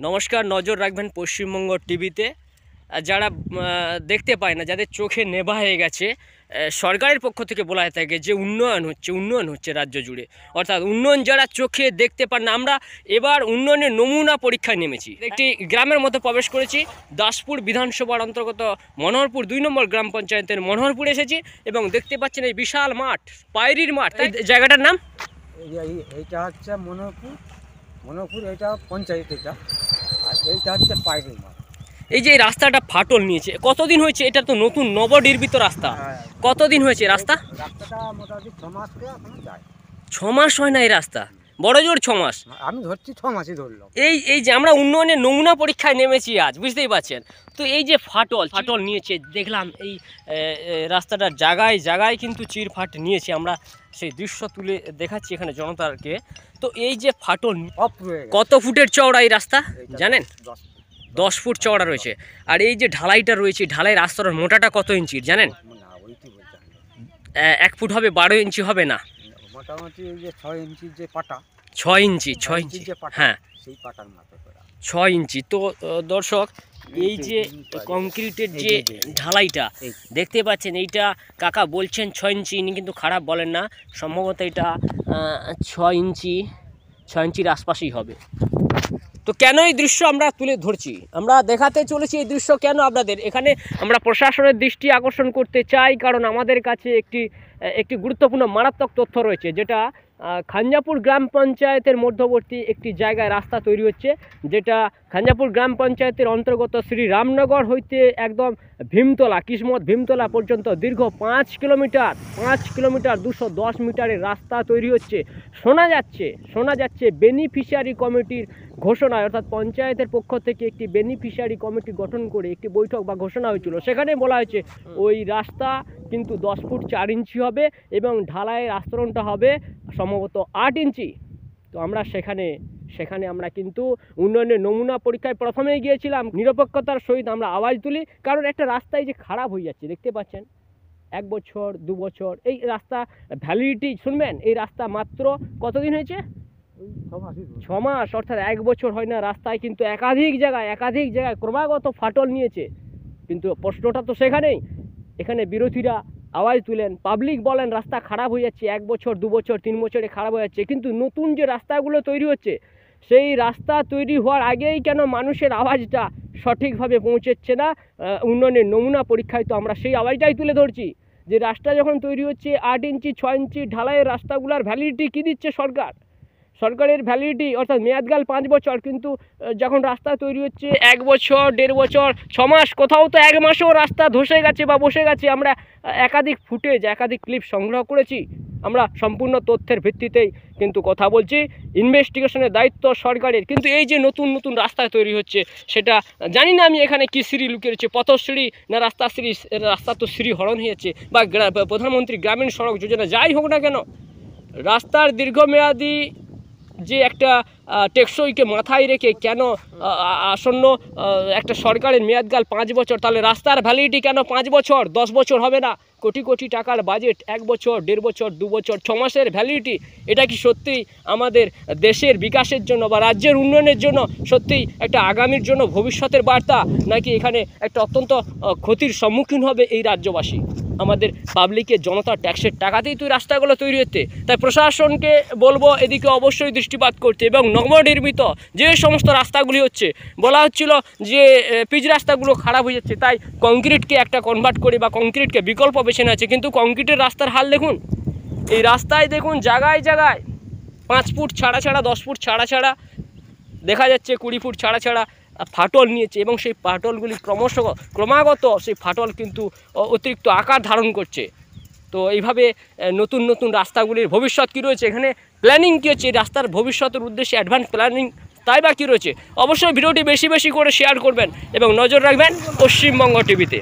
নমস্কার, নজর রাখবেন পশ্চিমবঙ্গ টিভিতে। যারা দেখতে পায় না, যাদের চোখে নেভা হয়ে গেছে সরকারের পক্ষ থেকে বলা হয়ে থাকে যে উন্নয়ন হচ্ছে উন্নয়ন হচ্ছে রাজ্য জুড়ে। অর্থাৎ উন্নয়ন যারা চোখে দেখতে পান না, আমরা এবার উন্নয়নের নমুনা পরীক্ষায় নেমেছি। একটি গ্রামের মধ্যে প্রবেশ করেছি, দাসপুর বিধানসভার অন্তর্গত মনোহরপুর, দুই নম্বর গ্রাম পঞ্চায়েতের মনোহরপুর এসেছি এবং দেখতে পাচ্ছেন এই বিশাল মাঠ পায়রির মাঠ। এই জায়গাটার নাম? এই এই- এইটা হচ্ছে মনোপুর মনোপুর এটা পঞ্চায়েত এটা। এইটা হচ্ছে এই যে রাস্তাটা ফাটল নিয়েছে কতদিন হয়েছে? এটা তো নতুন নবনির্মিত রাস্তা। হ্যাঁ, কতদিন হয়েছে রাস্তা? ছ মাস হয় না এই রাস্তা? বড় জোর ছ মাস? আমি ধরছি ছ মাসই ধরলাম। এই এই যে আমরা উন্নয়নের নমুনা পরীক্ষায় নেমেছি আজ বুঝতেই পারছেন? তো এই যে ফাটল ফাটল নিয়েছে দেখলাম এই রাস্তাটার জায়গায় জায়গায় কিন্তু চিরফাট নিয়েছে। আমরা সেই দৃশ্য তুলে দেখাচ্ছি এখানে জনতাকে। তো এই যে গেছে। কত ফুটের চওড়া এই রাস্তা? জানেন? দশ ফুট। চওড়া রয়েছে। আর এই যে ঢালাইটা রয়েছে ঢালাই রাস্তার মোটাটা কত ইঞ্চির জানেন? এক ফুট হবে বারো ইঞ্চি হবে না? মোটামুটি যে ছয় ইঞ্চির যে পাটা ছয় ইঞ্চি ছয় ইঞ্চি হ্যাঁ। সেই পাটার মতো ছয় ইঞ্চি। তো দর্শক এই যে কংক্রিটের যে ঢালাইটা। দেখতে পাচ্ছেন এইটা কাকা বলছেন ছয় ইঞ্চি ইনি কিন্তু খারাপ বলেন না। সম্ভবত এটা ছয় ইঞ্চি ছয় ইঞ্চির আশপাশেই হবে। তো কেন এই দৃশ্য আমরা তুলে ধরছি? আমরা দেখাতে চলেছি এই দৃশ্য কেন আপনাদের? এখানে আমরা প্রশাসনের দৃষ্টি আকর্ষণ করতে চাই কারণ আমাদের কাছে একটি একটি গুরুত্বপূর্ণ মারাত্মক তথ্য রয়েছে যেটা খাঞ্জাপুর গ্রাম পঞ্চায়েতের মধ্যবর্তী একটি জায়গায় রাস্তা তৈরি হচ্ছে যেটা খাঞ্জাপুর গ্রাম পঞ্চায়েতের অন্তর্গত শ্রী রামনগর হইতে একদম ভীমতলা কিসমত ভীমতলা পর্যন্ত দীর্ঘ পাঁচ কিলোমিটার পাঁচ কিলোমিটার দুশো দশ মিটারের রাস্তা তৈরি হচ্ছে। শোনা যাচ্ছে শোনা যাচ্ছে বেনিফিশিয়ারি কমিটির ঘোষণায় অর্থাৎ পঞ্চায়েতের পক্ষ থেকে একটি বেনিফিশিয়ারি কমিটি গঠন করে একটি বৈঠক বা ঘোষণা হয়েছিল। সেখানে বলা হয়েছে ওই রাস্তা কিন্তু দশ ফুট চার ইঞ্চি হবে এবং ঢালাইয়ের আস্তরণটা হবে সম্ভবত আট ইঞ্চি। তো আমরা সেখানে সেখানে আমরা কিন্তু উন্নয়নের নমুনা পরীক্ষায় প্রথমেই গিয়েছিলাম। নিরপেক্ষতার সহিত আমরা আওয়াজ তুলি কারণ একটা রাস্তায় যে খারাপ হয়ে যাচ্ছে দেখতে পাচ্ছেন? এক বছর দু বছর এই রাস্তা ভ্যালিডিটি শুনবেন? এই রাস্তা মাত্র কতদিন হয়েছে? ওই ছ মাসই ধরলাম। ছ মাস অর্থাৎ এক বছর হয় না রাস্তায় কিন্তু একাধিক জায়গায় একাধিক জায়গায় ক্রমাগত ফাটল নিয়েছে। কিন্তু প্রশ্নটা তো সেখানেই এখানে বিরোধীরা আওয়াজ তুলেন। পাবলিক বলেন, রাস্তা খারাপ হয়ে যাচ্ছে, এক বছর, দু বছর, তিন বছরে খারাপ হয়ে যাচ্ছে। কিন্তু নতুন যে রাস্তাগুলো তৈরি হচ্ছে, সেই রাস্তা তৈরি হওয়ার আগেই কেন মানুষের আওয়াজটা সঠিকভাবে পৌঁছচ্ছে না? উন্নয়নের নমুনা পরীক্ষায় তো আমরা সেই আওয়াজটাই তুলে ধরছি যে রাস্তা যখন তৈরি হচ্ছে, আট ইঞ্চি, ছয় ইঞ্চি ঢালাইয়ের রাস্তাগুলোর ভ্যালিডিটি কী দিচ্ছে সরকার? সরকারের ভ্যালিডিটি অর্থাৎ মেয়াদকাল পাঁচ বছর, কিন্তু যখন রাস্তা তৈরি হচ্ছে এক বছর, দেড় বছর, ছ মাস, কোথাও তো এক মাসেও রাস্তা ধসে গেছে বা বসে গেছে, আমরা একাধিক ফুটেজ একাধিক ক্লিপ সংগ্রহ করেছি। আমরা সম্পূর্ণ তথ্যের ভিত্তিতেই কিন্তু কথা বলছি। ইনভেস্টিগেশনের দায়িত্ব সরকারের। কিন্তু এই যে নতুন নতুন রাস্তা তৈরি হচ্ছে, সেটা জানি না আমি এখানে কী সিঁড়ি লুকিয়ে রয়েছে পথশ্রী না রাস্তা সিঁড়ি, রাস্তা তো সিঁড়ি হরণ হয়েছে, বা প্রধানমন্ত্রী গ্রামীণ সড়ক যোজনা যাই হোক না কেন, রাস্তার দীর্ঘমেয়াদী যে একটা টেকসইকে মাথায় রেখে কেন আসন্ন একটা সরকারের মেয়াদকাল পাঁচ বছর, তাহলে রাস্তার ভ্যালিডিটি কেন পাঁচ বছর, দশ বছর হবে না? কোটি কোটি টাকার বাজেট এক বছর, দেড় বছর, দু বছর, ছ মাসের ভ্যালিডিটি এটা কি সত্যি আমাদের দেশের বিকাশের জন্য বা রাজ্যের উন্নয়নের জন্য সত্যি একটা আগামীর জন্য ভবিষ্যতের বার্তা? নাকি এখানে একটা অত্যন্ত ক্ষতির সম্মুখীন হবে এই রাজ্যবাসী? আমাদের পাবলিকের জনতার ট্যাক্সের টাকাতেই তুই রাস্তাগুলো তৈরি হচ্ছে। তাই প্রশাসনকে বলব এদিকে অবশ্যই দৃষ্টিপাত করতে এবং নবনির্মিত যে সমস্ত রাস্তাগুলি হচ্ছে, বলা হচ্ছিল যে পিচ রাস্তাগুলো খারাপ হয়ে যাচ্ছে, তাই কংক্রিটকে একটা কনভার্ট করে বা কংক্রিটকে বিকল্প বেছে নেওয়া কিন্তু কংক্রিটের রাস্তার হাল দেখুন, এই রাস্তায় দেখুন জায়গায় জায়গায় পাঁচ ফুট ছাড়া ছাড়া, দশ ফুট ছাড়া ছাড়া দেখা যাচ্ছে, কুড়ি ফুট ছাড়া ছাড়া ফাটল নিয়েছে এবং সেই ফাটলগুলি ক্রমশ ক্রমাগত সেই ফাটল কিন্তু অতিরিক্ত আকার ধারণ করছে। তো এইভাবে নতুন নতুন রাস্তাগুলির ভবিষ্যৎ কী রয়েছে? এখানে প্ল্যানিং কী হচ্ছে? রাস্তার ভবিষ্যতের উদ্দেশ্যে অ্যাডভান্স প্ল্যানিং তাই বা কী রয়েছে? অবশ্যই ভিডিওটি বেশি বেশি করে শেয়ার করবেন এবং নজর রাখবেন পশ্চিমবঙ্গ টিভিতে